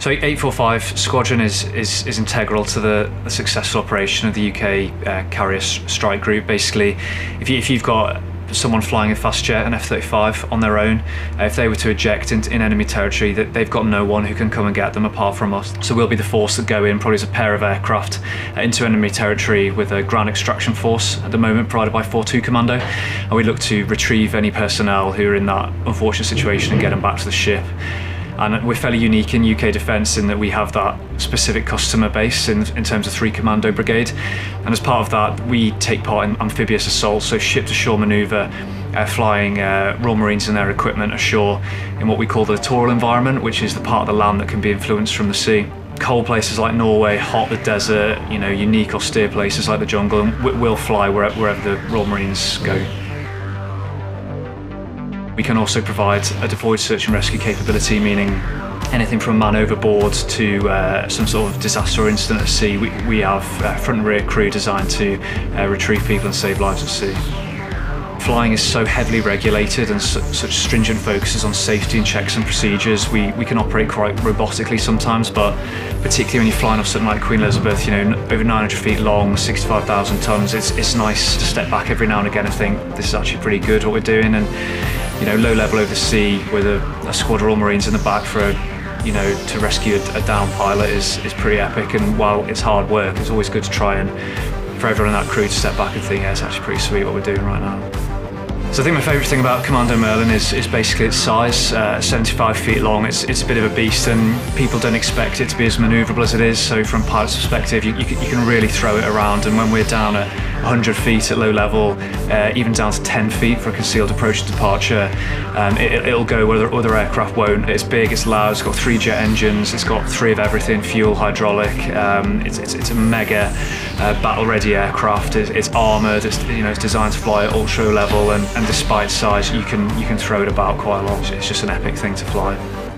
So 845 Squadron is, is, is integral to the, the, successful operation of the UK uh, carrier strike group. Basically, if, you, if you've got someone flying a fast jet, an F-35 on their own, uh, if they were to eject in, in, enemy territory, that they've got no one who can come and get them apart from us. So we'll be the force that go in, probably as a pair of aircraft, uh, into enemy territory with a ground extraction force at the moment provided by 4-2 Commando, and we look to retrieve any personnel who are in that unfortunate situation and get them back to the ship. And we're fairly unique in UK defence in that we have that specific customer base in, in terms of three commando brigade. And as part of that, we take part in amphibious assault, so ship to shore manoeuvre, uh, flying uh, Royal Marines and their equipment ashore in what we call the littoral environment, which is the part of the land that can be influenced from the sea cold places like Norway, hot the desert, you know, unique austere places like the jungle, and we'll fly wherever the Royal Marines go. We can also provide a deployed search and rescue capability, meaning anything from a man overboard to uh, some sort of disaster or incident at sea. We, we have uh, front and rear crew designed to uh, retrieve people and save lives at sea. Flying is so heavily regulated and su such stringent focuses on safety and checks and procedures. We, we can operate quite robotically sometimes, but particularly when you're flying off something like Queen Elizabeth, you know, over 900 feet long, 65,000 tonnes, it's, it's nice to step back every now and again and think this is actually pretty good what we're doing. And you know, low level over sea with a, a squad of Royal Marines in the back for a, you know, to rescue a, a down pilot is, is pretty epic. And while it's hard work, it's always good to try and for everyone in that crew to step back and think, yeah, it's actually pretty sweet what we're doing right now. So I think my favourite thing about Commando Merlin is, is basically its size, uh, 75 feet long. It's, it's a bit of a beast and people don't expect it to be as manoeuvrable as it is. So from pilot's perspective, you, you, you can really throw it around. And when we're down at 100 feet at low level, uh, even down to 10 feet for a concealed approach and departure, um, it, will go where other aircraft won't. It's big, it's loud, it's got three jet engines, it's got three of everything, fuel, hydraulic. Um, it's, it's, it's, a mega uh, battle-ready aircraft. It's, it's armoured, it's, you know, it's designed to fly at ultra level and, and despite size, you can, you can throw it about quite a lot. It's just an epic thing to fly.